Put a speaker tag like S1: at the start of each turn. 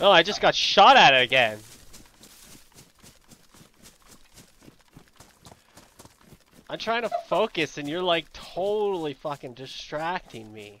S1: Oh, I just got shot at again. I'm trying to focus and you're like totally fucking distracting me.